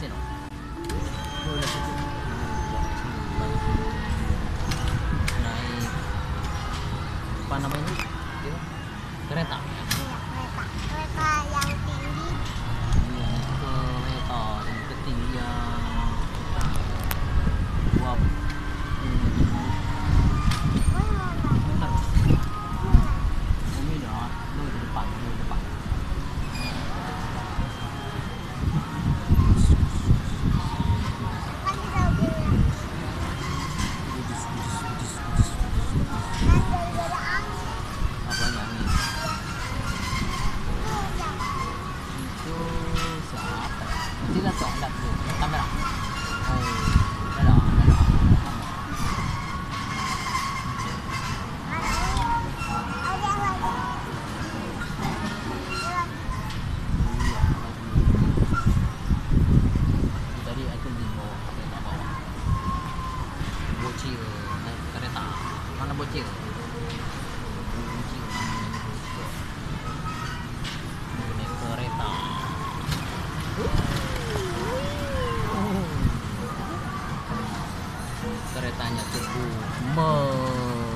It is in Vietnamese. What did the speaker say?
있대요. naik apa namanya kereta chứ là chọn ada được Ada đây Iya, lagi. Itu tadi aku di bawah, bawah. Bocil kereta. Mana? Bocil Keretanya tuh me